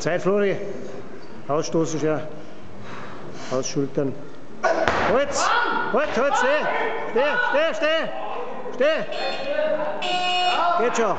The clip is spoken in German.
Zeit, Flori. Ausstoßen, schon. Ausschultern. Holz! Halt! Holz, halt, Holz, halt, steh! Steh, steh, steh! Steh! Geht schon!